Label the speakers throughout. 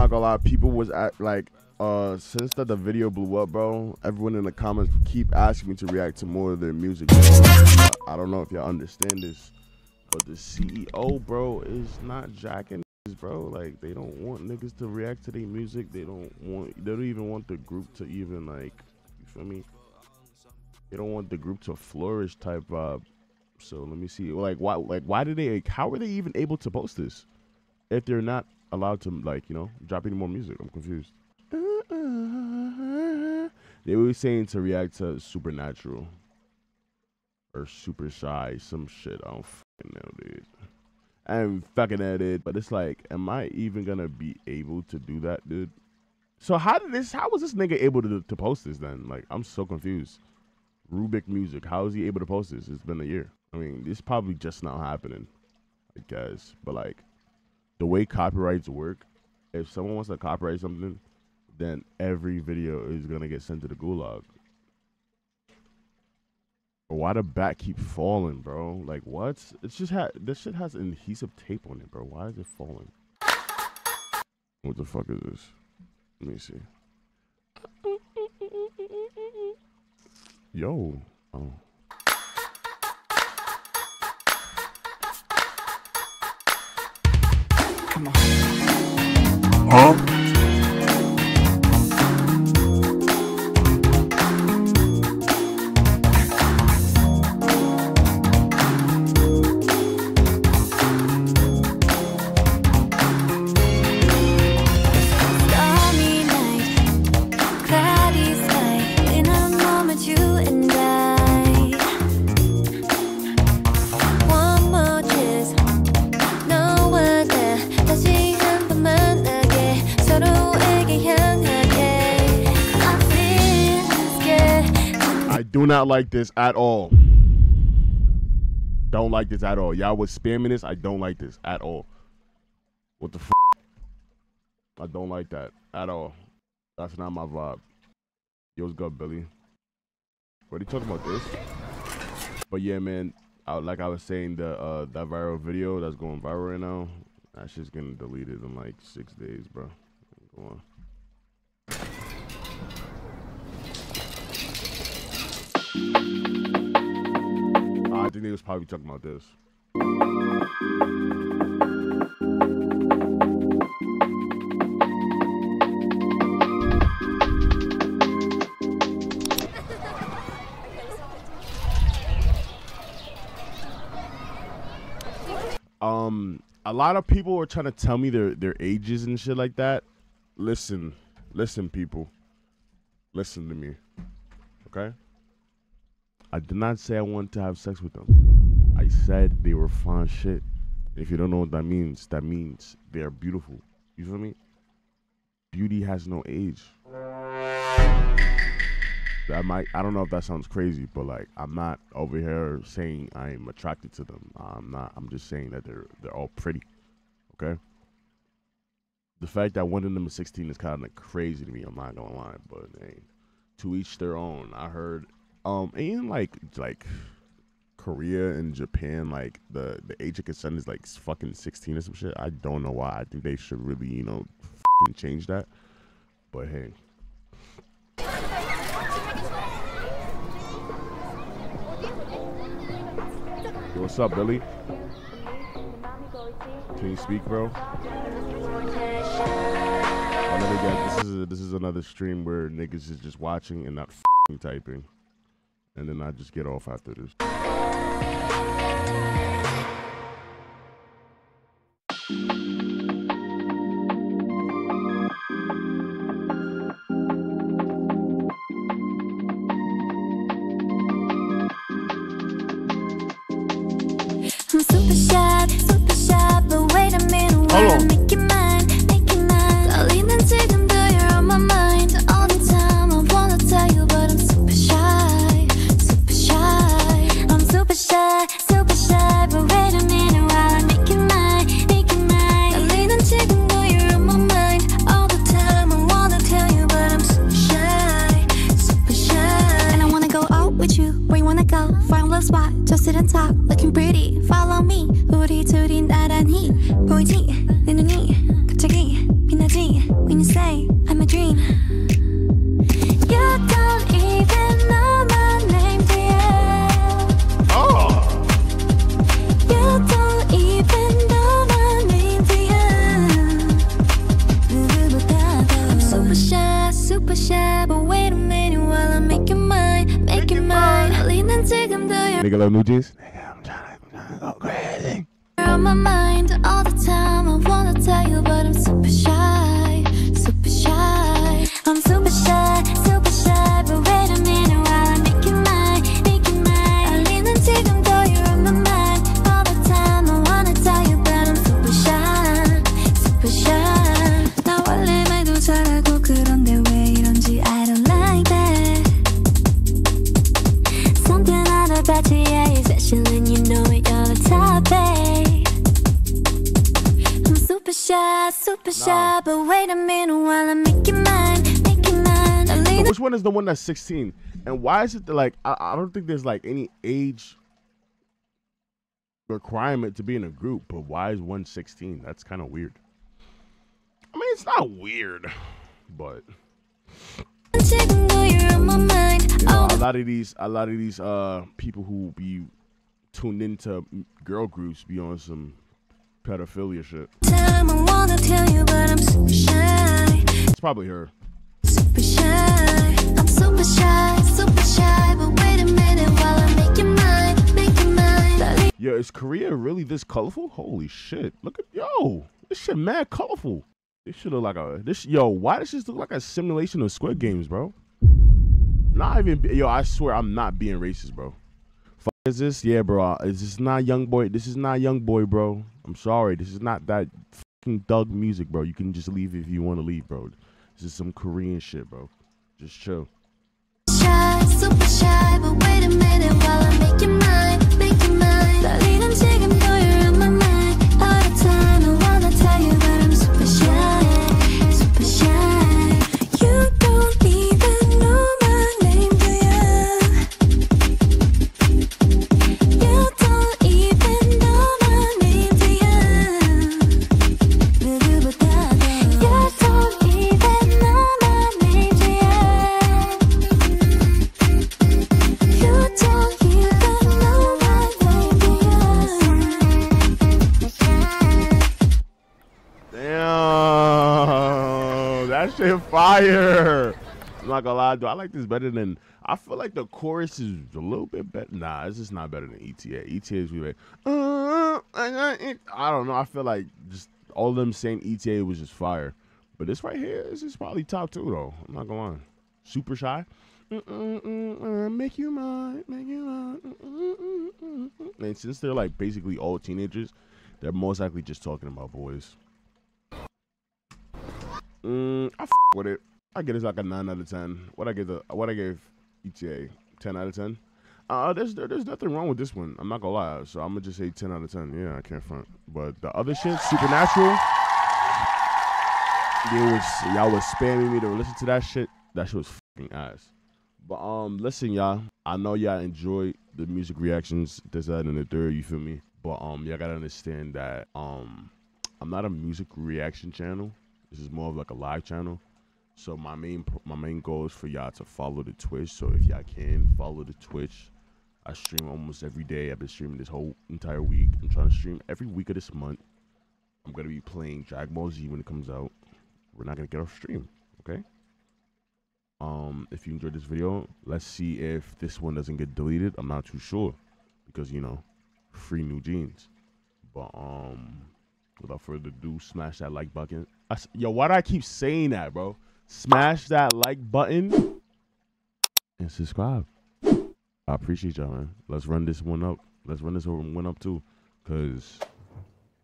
Speaker 1: not gonna lie, people was at like uh since that the video blew up, bro. Everyone in the comments keep asking me to react to more of their music. Bro. I, don't know if y'all understand this, but the CEO, bro, is not jacking bro. Like they don't want niggas to react to their music. They don't want. They don't even want the group to even like. You feel me? They don't want the group to flourish type vibe. So let me see. Like why? Like why did they? Like, how are they even able to post this if they're not allowed to like you know drop any more music? I'm confused. They were saying to react to Supernatural or Super Shy, some shit. I don't fucking know, dude. I'm fucking at it, but it's like, am I even gonna be able to do that, dude? So how did this? How was this nigga able to to post this then? Like, I'm so confused. Rubik Music, how is he able to post this? It's been a year. I mean, this probably just now happening, I guess. But like, the way copyrights work, if someone wants to copyright something, then every video is gonna get sent to the gulag. Why the bat keep falling, bro? Like what? It's just ha this shit has adhesive tape on it, bro. Why is it falling? What the fuck is this? Let me see. Yo. Oh. 啊。Not like this at all. Don't like this at all. Y'all was spamming this. I don't like this at all. What the f? I don't like that at all. That's not my vibe. Yo, what's good, Billy? What are you talking about this? But yeah, man. I, like I was saying, the uh, that viral video that's going viral right now, that shit's getting deleted in like six days, bro. Go on. I think they was probably talking about this. Um, a lot of people were trying to tell me their their ages and shit like that. Listen, listen, people, listen to me, okay? I did not say I wanted to have sex with them. I said they were fine shit. If you don't know what that means, that means they are beautiful. You feel me? Beauty has no age. That might I don't know if that sounds crazy, but like I'm not over here saying I'm attracted to them. I'm not. I'm just saying that they're they're all pretty. Okay. The fact that one of them is 16 is kind of crazy to me. I'm not gonna lie, but hey, to each their own. I heard um in like like Korea and Japan, like the the age of consent is like fucking 16 or some shit. I don't know why. I think they should really you know change that. But hey. Yo, what's up, Billy? Can you speak, bro? Another guy. This is a, this is another stream where niggas is just watching and not typing, and then I just get off after this.
Speaker 2: I'm super shy, Find a little spot, just sit and talk, looking pretty. Follow me. 우리 둘이 나란히 보이지? 내 눈이 갑자기 빛나지?
Speaker 1: nigga Love NewJeans. Nigga, I'm trying to, I'm trying to go crazy.
Speaker 2: shy, super shy, but wait a minute while I make you mine, make you mine.
Speaker 1: So which one is the one that's 16? And why is it like, I, I don't think there's like any age requirement to be in a group, but why is one 16? That's kind of weird. I mean, it's not weird, but. You know, a lot of these, a lot of these uh people who be tuned into girl groups be on some pedophilia shit.
Speaker 2: time I wanna tell you, but I'm super shy,
Speaker 1: It's probably her.
Speaker 2: super shy. I'm super shy, super shy, but wait a minute while I make you mine, make you mine. I
Speaker 1: Yo, is Korea really this colorful? Holy shit! Look at yo, this shit mad colorful. This should look like a this. Yo, why does this look like a simulation of Squid Games, bro? Not even yo. I swear I'm not being racist, bro. Fuck is this? Yeah, bro. Uh, is this not young boy? This is not young boy, bro. I'm sorry. This is not that fucking Doug music, bro. You can just leave if you want to leave, bro. This is some Korean shit, bro. Just chill.
Speaker 2: shy, super shy, but wait a minute while I make you mine, make you mine. 떨리는 지금도 you're
Speaker 1: fire. I'm not gonna lie, though. I like this better than. I feel like the chorus is a little bit better. Nah, it's just not better than ETA. ETA is really like, uh, I don't know. I feel like just all of them saying ETA was just fire. But this right here is probably top two, though. I'm not gonna lie. Super shy. Mm-mm-mm-mm, Make you mine, make you mine. And since they're like basically all teenagers, they're most likely just talking about boys. Mm, I f- with it. I get it's like a nine out of ten. What I give the what I gave ETA ten out of ten. Uh, there's there's nothing wrong with this one. I'm not gonna lie. So I'm gonna just say ten out of ten. Yeah, I can't front. But the other shit, Supernatural. It was y'all was spamming me to listen to that shit. That shit was fucking ass. But um, listen, y'all. I know y'all enjoy the music reactions, this, that, and the third. You feel me? But um, y'all gotta understand that um, I'm not a music reaction channel. This is more of like a live channel. So my main my main goal is for y'all to follow the Twitch. So if y'all can follow the Twitch, I stream almost every day. I've been streaming this whole entire week. I'm trying to stream every week of this month. I'm gonna be playing Dragon Ball Z when it comes out. We're not gonna get off stream, okay? Um, if you enjoyed this video, let's see if this one doesn't get deleted. I'm not too sure because you know, free NewJeans. But um, without further ado, smash that like button. I yo, why do I keep saying that, bro? Smash that like button and subscribe. I appreciate y'all, man. Let's run this one up. Let's run this one up too, cause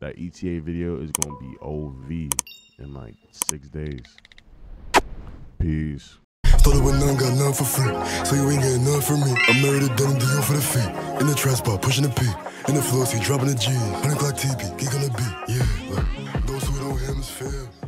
Speaker 1: that ETA video is gonna be OV in like six days. Peace.
Speaker 3: Thought it was none, got none for free. So you ain't getting none from me. I'm married to denim, you for the feet. In the trap spot, pushing the P. In the floor, see dropping the G. 100 clock TP, geek on the beat. Yeah, look. Those who don't hear him is fair.